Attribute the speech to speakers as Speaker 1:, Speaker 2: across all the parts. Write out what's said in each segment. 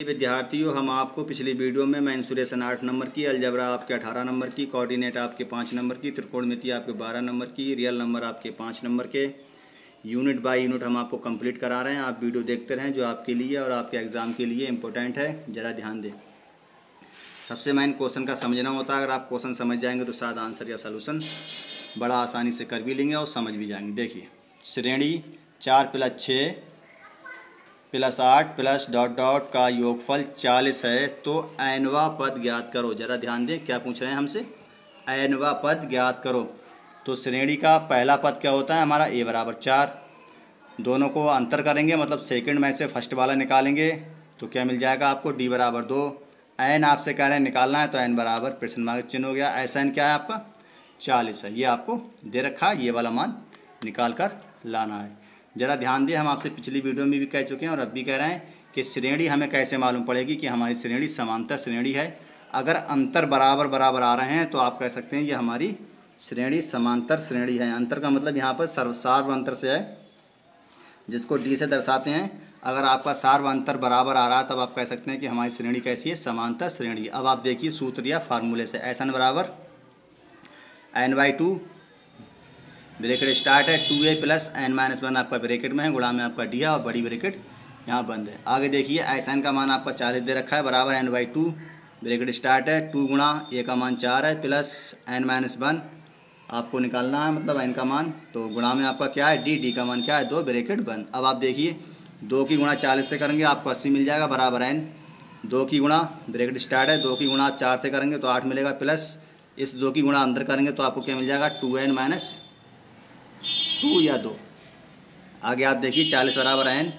Speaker 1: विद्यार्थियों, हम आपको पिछली वीडियो में मैंसुरेशन आठ नंबर की, अलजबरा आपके अठारह नंबर की, कोऑर्डिनेट आपके पाँच नंबर की त्रिकोणमिति आपके बारह नंबर की, रियल नंबर आपके पाँच नंबर के। यूनिट बाय यूनिट हम आपको कंप्लीट करा रहे हैं। आप वीडियो देखते रहें, जो आपके लिए और आपके एग्ज़ाम के लिए इम्पोर्टेंट है। ज़रा ध्यान दें। सबसे मेन क्वेश्चन का समझना होता है। अगर आप क्वेश्चन समझ जाएँगे तो शायद आंसर या सलूशन बड़ा आसानी से कर भी लेंगे और समझ भी जाएँगे। देखिए, श्रेणी चार प्लस छः प्लस आठ प्लस डॉट डॉट का योगफल चालीस है तो एनवा पद ज्ञात करो। ज़रा ध्यान दें, क्या पूछ रहे हैं हमसे? एनवा पद ज्ञात करो। तो श्रेणी का पहला पद क्या होता है हमारा? ए बराबर चार। दोनों को अंतर करेंगे मतलब सेकंड में से फ़र्स्ट वाला निकालेंगे तो क्या मिल जाएगा आपको? डी बराबर दो। एन आपसे कह रहे हैं निकालना है तो एन बराबर प्रश्न मार्ग चिन्ह हो गया। ऐसा एन क्या है आपका? चालीस है। ये आपको दे रखा है, ये वाला मान निकाल कर लाना है। ज़रा ध्यान दें, हम आपसे पिछली वीडियो में भी कह चुके हैं और अब भी कह रहे हैं कि श्रेणी हमें कैसे मालूम पड़ेगी कि हमारी श्रेणी समांतर श्रेणी है। अगर अंतर बराबर बराबर आ रहे हैं तो आप कह सकते हैं ये हमारी श्रेणी समांतर श्रेणी है। अंतर का मतलब यहाँ पर सर्व सार्व अंतर से है, जिसको डी से दर्शाते हैं। अगर आपका सार्व अंतर बराबर आ रहा है, तब आप कह सकते हैं कि हमारी श्रेणी कैसी है? समांतर श्रेणी। अब आप देखिए सूत्र या फार्मूले से। एस एन बराबर, N by two bracket start है, two A plus, N minus one आपका ब्रेकेट में है गुड़ा में आपका डी है और बड़ी ब्रेकेट यहाँ बंद है। आगे देखिए, एस एन का मान आपका चालीस दे रखा है, बराबर N by two, bracket start है, टू गुणा, ए का मान चार है, प्लस एन माइनस वन आपको निकालना है मतलब एन का मान तो गुणा में आपका क्या है, डी डी का मान क्या है, दो ब्रेकेट बंद। अब आप देखिए, दो की गुणा चालीस से करेंगे, आपको अस्सी मिल जाएगा, बराबर एन, दो की गुणा, ब्रेकेट स्टार्ट है, दो की गुणा आप चार से करेंगे तो आठ मिलेगा, प्लस इस दो की गुणा अंदर करेंगे तो आपको क्या मिल जाएगा, टू एन माइनस टू या दो। आगे आप देखिए, चालीस बराबर एन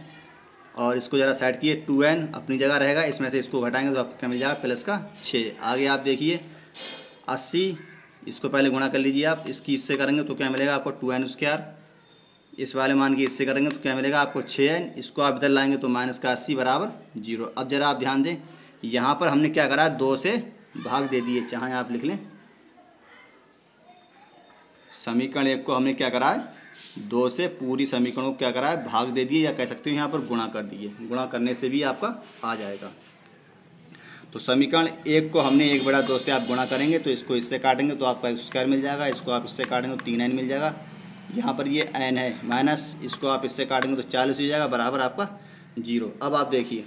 Speaker 1: और इसको ज़रा साइड किए, टू एन अपनी जगह रहेगा, इसमें से इसको घटाएँगे तो आपको क्या मिल जाएगा प्लस का छः आगे आप देखिए, अस्सी, इसको पहले गुणा कर लीजिए आप, इसकी इससे करेंगे तो क्या मिलेगा आपको टू एन स्क्वायर इस वाले मान की इससे करेंगे तो क्या मिलेगा आपको छः एन इसको आप इधर लाएँगे तो माइनस का अस्सी बराबर ज़ीरो अब ज़रा आप ध्यान दें, यहाँ पर हमने क्या करा, दो से भाग दे दिए, चाहे आप लिख लें। समीकरण एक को हमने क्या करा है? दो से पूरी समीकरणों को क्या करा है? भाग दे दिए या कह सकते हो यहाँ पर गुणा कर दिए। गुणा करने से भी आपका आ जाएगा। तो समीकरण एक को हमने एक बड़ा दो से आप गुणा करेंगे तो इसको इससे काटेंगे तो आपका स्क्वायर मिल जाएगा। इसको आप इससे काटेंगे तो तीन एन मिल जाएगा। यहाँ पर ये एन है माइनस, इसको आप इससे काटेंगे तो चालीस हो जाएगा, बराबर आपका ज़ीरो। अब आप देखिए,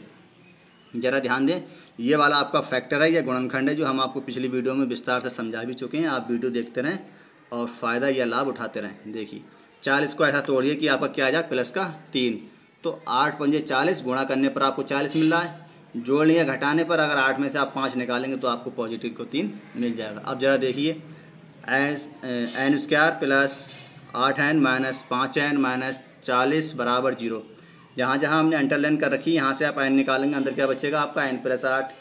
Speaker 1: ज़रा ध्यान दें, ये वाला आपका फैक्टर है, या गुणनखंड है, जो हम आपको पिछली वीडियो में विस्तार से समझा भी चुके हैं। आप वीडियो देखते रहें और फ़ायदा या लाभ उठाते रहें। देखिए, चालीस को ऐसा तोड़िए कि आपका क्या आ जाए? प्लस का तीन। तो आठ पंजे चालीस गुणा करने पर आपको चालीस मिल रहा है। जोड़ने या घटाने पर अगर आठ में से आप पाँच निकालेंगे तो आपको पॉजिटिव को तीन मिल जाएगा। अब ज़रा देखिए, एन स्क्वायर प्लस आठ एन माइनस पाँच एन माइनस चालीस बराबर ज़ीरो। जहाँ जहाँ हमने अंटरलाइन कर रखी, यहाँ से आप एन निकालेंगे, अंदर क्या बचेगा आपका? एन प्लस आठ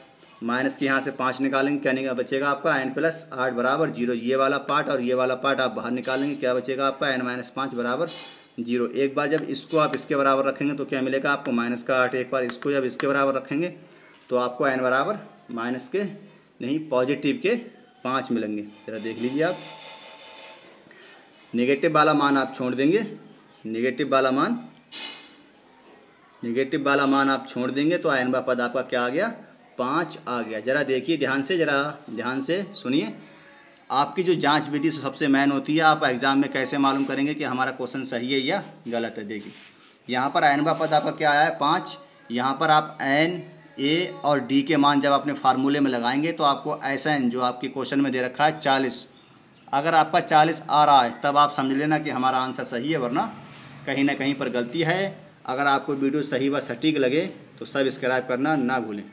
Speaker 1: माइनस के यहाँ से पाँच निकालेंगे, क्या निकाल बचेगा आपका? एन प्लस आठ बराबर ज़ीरो, ये वाला पार्ट और ये वाला पार्ट आप बाहर निकालेंगे, क्या बचेगा आपका? एन माइनस पाँच बराबर ज़ीरो। एक बार जब इसको आप इसके बराबर रखेंगे तो क्या मिलेगा आपको? माइनस का आठ एक बार इसको जब इसके बराबर रखेंगे तो आपको एन बराबर माइनस के, नहीं, पॉजिटिव के पाँच मिलेंगे। ज़रा देख लीजिए आप। नेगेटिव वाला मान आप छोड़ देंगे। नेगेटिव वाला मान, नेगेटिव वाला मान आप छोड़ देंगे तो एन पद आपका क्या आ गया? पाँच आ गया। ज़रा देखिए, ध्यान से, ज़रा ध्यान से सुनिए। आपकी जो जाँच विधि सबसे मेन होती है, आप एग्ज़ाम में कैसे मालूम करेंगे कि हमारा क्वेश्चन सही है या गलत है? देखिए, यहाँ पर एनबा पद आपका क्या आया है? पाँच। यहाँ पर आप एन, ए और डी के मान जब अपने फार्मूले में लगाएँगे तो आपको एस एन जो आपके क्वेश्चन में दे रखा है, चालीस। अगर आपका चालीस आ रहा है, तब आप समझ लेना कि हमारा आंसर सही है, वरना कहीं ना कहीं पर गलती है। अगर आपको वीडियो सही व सटीक लगे तो सब्सक्राइब करना ना भूलें।